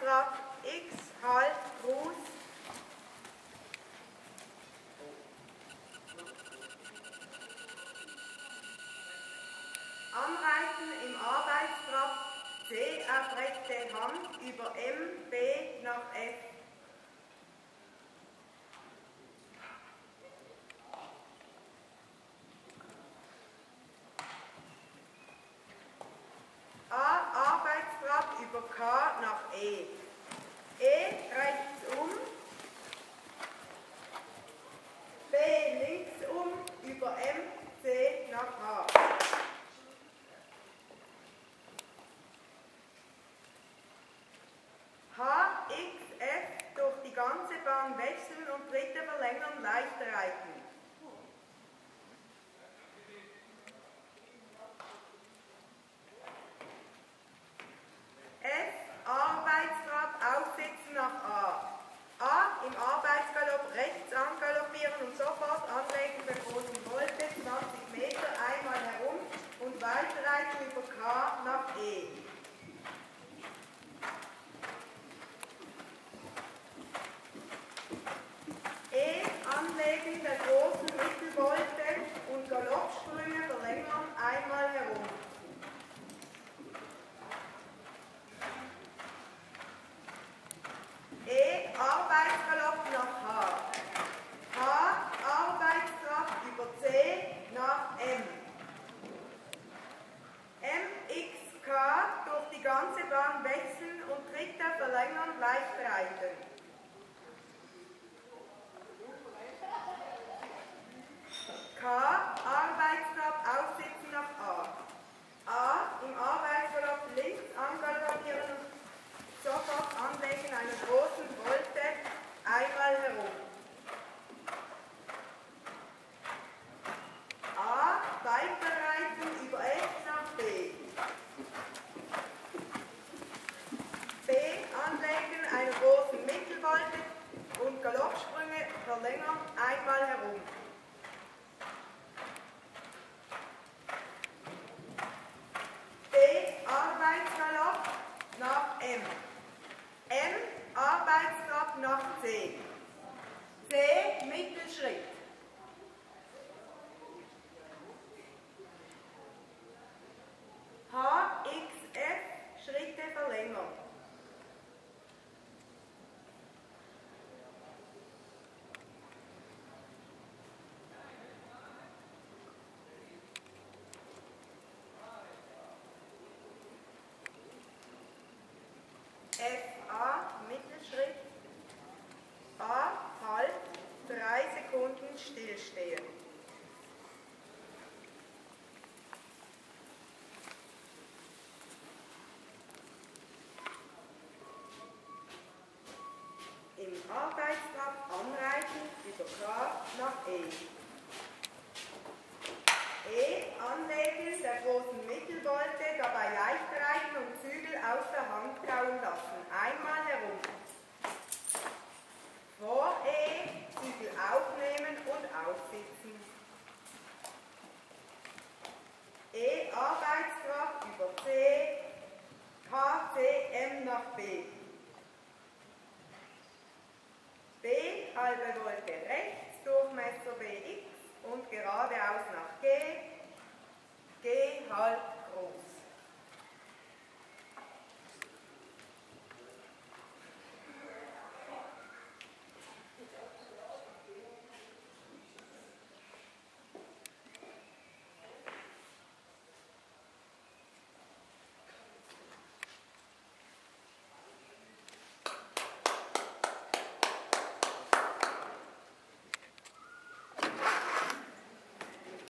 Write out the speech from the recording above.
Arbeitstrab X, Halt, Gruß. Anreiten im Arbeitstrab C erstreckte Hand über M, B nach F. A Arbeitstrab über K nach E. E rechts um. B links um über M, C nach H. H, X, F durch die ganze Bahn wechseln und dritte verlängern, leicht reiten. F, Arbeitstrab, aussitzen nach A. A, im Arbeitsgalopp rechts angaloppieren und sofort anlegen der großen Wolte, 20 Meter, einmal herum und weiterreiten über K nach E. E, Anlegen der großen Mittelvolte und Galoppsprünge verlängern, einmal herum. E, Arbeitsgalopp nach H. H, Arbeitstrab über C nach M. M, X, K durch die ganze Bahn wechseln und dritter verlängern, leicht reiten. K, Arbeitstrab, aussitzen nach A. A, im Arbeitsgalopp links angaloppieren und sofort anlegen einer großen Wolte, einmal herum. A, weiterreiten über F nach B. B, anlegen einer großen Mittelwolte und Galoppsprünge verlängern, einmal herum. B, Arbeitsgalopp nach M. M, Arbeitstrab nach C. C, Mittelschritt. H, X, F, Schritte verlängern. FA, Mittelschritt. A, Halt, drei Sekunden stillstehen. Im Arbeitstrab anreiten über K nach